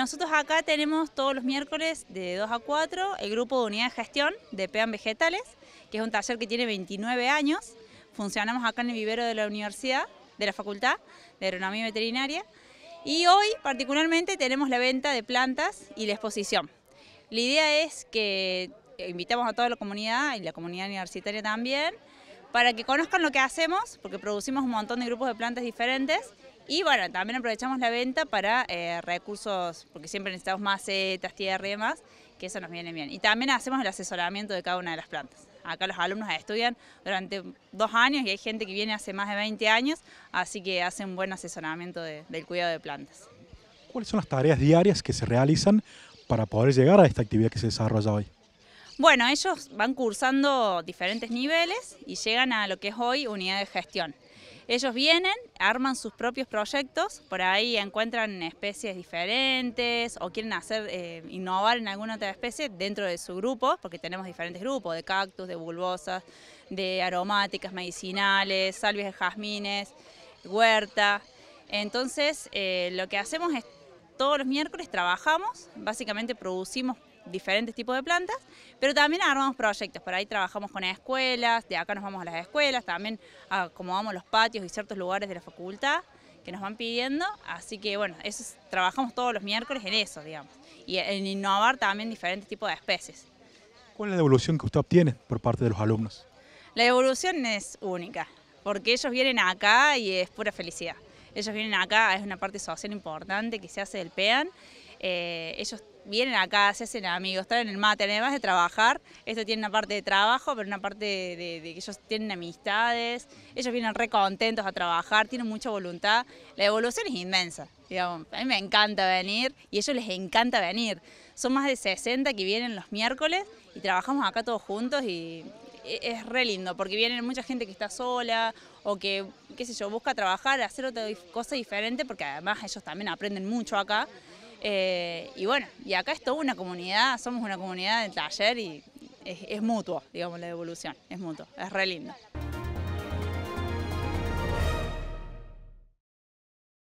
Nosotros acá tenemos todos los miércoles de 2 a 4 el grupo de unidad de gestión de PEAN Vegetales, que es un taller que tiene 29 años. Funcionamos acá en el vivero de la universidad, de la Facultad de Agronomía Veterinaria. Y hoy particularmente tenemos la venta de plantas y la exposición. La idea es que invitamos a toda la comunidad y la comunidad universitaria también, para que conozcan lo que hacemos, porque producimos un montón de grupos de plantas diferentes y bueno, también aprovechamos la venta para eh, recursos, porque siempre necesitamos macetas, tierra y demás, que eso nos viene bien. Y también hacemos el asesoramiento de cada una de las plantas. Acá los alumnos estudian durante dos años y hay gente que viene hace más de 20 años, así que hacen un buen asesoramiento del cuidado de plantas. ¿Cuáles son las tareas diarias que se realizan para poder llegar a esta actividad que se desarrolla hoy? Bueno, ellos van cursando diferentes niveles y llegan a lo que es hoy unidad de gestión. Ellos vienen, arman sus propios proyectos, por ahí encuentran especies diferentes o quieren hacer eh, innovar en alguna otra especie dentro de su grupo, porque tenemos diferentes grupos de cactus, de bulbosas, de aromáticas medicinales, salvias de jazmines, huerta. Entonces, eh, lo que hacemos es todos los miércoles trabajamos, básicamente producimos diferentes tipos de plantas, pero también armamos proyectos, por ahí trabajamos con escuelas, de acá nos vamos a las escuelas, también acomodamos los patios y ciertos lugares de la facultad que nos van pidiendo, así que bueno, eso trabajamos todos los miércoles en eso, digamos, y en innovar también diferentes tipos de especies. ¿Cuál es la evolución que usted obtiene por parte de los alumnos? La evolución es única, porque ellos vienen acá y es pura felicidad. Ellos vienen acá, es una parte social importante que se hace del PEAN, eh, ellos vienen acá, se hacen amigos, traen el mate, además de trabajar, esto tiene una parte de trabajo, pero una parte de, que ellos tienen amistades, ellos vienen re contentos a trabajar, tienen mucha voluntad, la evolución es inmensa, a mí me encanta venir y a ellos les encanta venir, son más de 60 que vienen los miércoles y trabajamos acá todos juntos y es re lindo, porque viene mucha gente que está sola o que, qué sé yo, busca trabajar, hacer otra cosa diferente, porque además ellos también aprenden mucho acá, eh, y bueno, y acá es toda una comunidad, somos una comunidad de taller y es, es mutuo, digamos, la evolución, es mutuo, es re lindo.